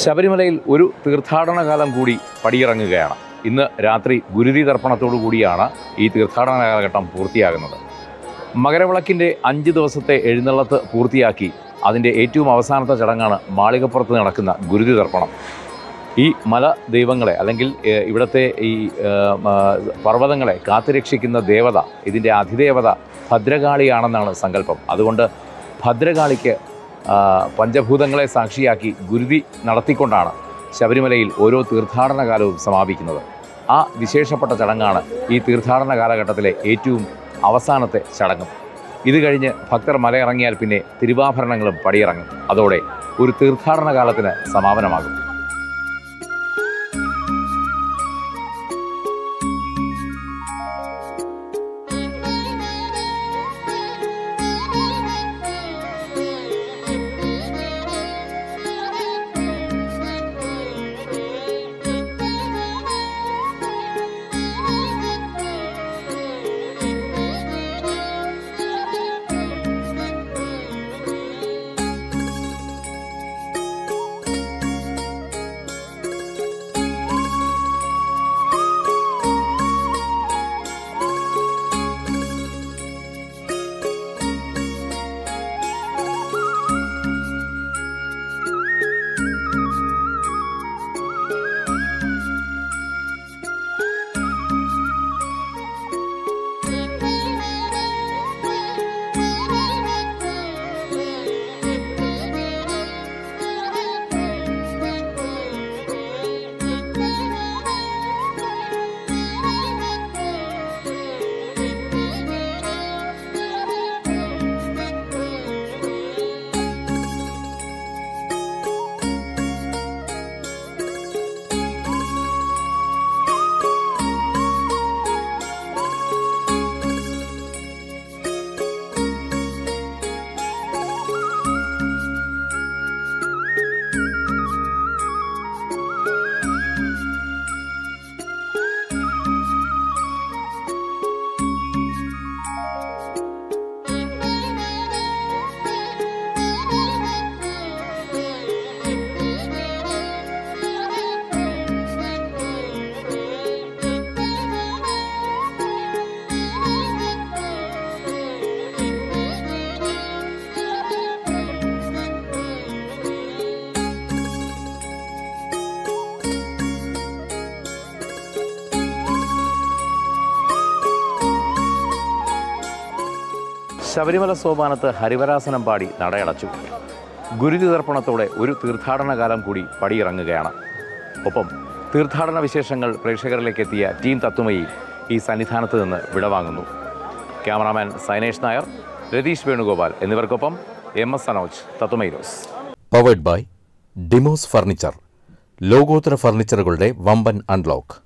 ശബരിമലയിൽ ഒരു തീർത്ഥാടന കാലം കൂടി പടിയിറങ്ങുകയാണ്. ഇന്ന് രാത്രി ഗുരുതി തർപ്പണത്തോടു കൂടിയാണ് ഈ തീർത്ഥാടന കാലഘട്ടം പൂർത്തിയാകുന്നത്. മകരവിളക്കിന്റെ അഞ്ച് ദിവസത്തെ എഴുന്നള്ളത്ത് പൂർത്തിയാക്കി അതിന്റെ ഏറ്റവും അവസാനത്തെ ചടങ്ങാണ് മാളികപ്പുറത്ത് നടക്കുന്ന ഗുരുതി തർപ്പണം. ഈ മല ദൈവങ്ങളെ അല്ലെങ്കിൽ ഇവിടുത്തെ ഈ പർവതങ്ങളെ കാത്തുരക്ഷിക്കുന്ന ദേവത ഇതിന്റെ അതിദേവത ഭദ്രകാളിയാണെന്നാണ് സങ്കല്പം. അതുകൊണ്ട് ഭദ്രകാളിക്ക് പഞ്ചഭൂതങ്ങളെ സാക്ഷിയാക്കി ഗുരുതി നടത്തിക്കൊണ്ടാണ് ശബരിമലയിൽ ഓരോ തീർത്ഥാടന കാലവും സമാപിക്കുന്നത്. ആ വിശേഷപ്പെട്ട ചടങ്ങാണ് ഈ തീർത്ഥാടന കാലഘട്ടത്തിലെ ഏറ്റവും അവസാനത്തെ ചടങ്ങ്. ഇത് കഴിഞ്ഞ് ഭക്തർ മലയിറങ്ങിയാൽ പിന്നെ തിരുവാഭരണങ്ങളും പടിയിറങ്ങും. അതോടെ ഒരു തീർത്ഥാടന കാലത്തിന് സമാപനമാകും. ശബരിമല സോപാനത്ത് ഹരിവരാസനം പാടി നടയടച്ചു. ഗുരുതി തർപ്പണത്തോടെ ഒരു തീർത്ഥാടന കാലം കൂടി പടിയിറങ്ങുകയാണ്. ഒപ്പം തീർത്ഥാടന വിശേഷങ്ങൾ പ്രേക്ഷകരിലേക്ക് എത്തിയ ടീം തത്വമയി ഈ സന്നിധാനത്ത് നിന്ന് വിടവാങ്ങുന്നു. ക്യാമറാമാൻ സൈനേഷ് നായർ രതീഷ് വേണുഗോപാൽ എന്നിവർക്കൊപ്പം M S Sanoj Tatwamayi news. Powered by Demos furniture ലോകോത്തര ഫർണിച്ചറുകളുടെ വമ്പൻ അൺലോക്ക്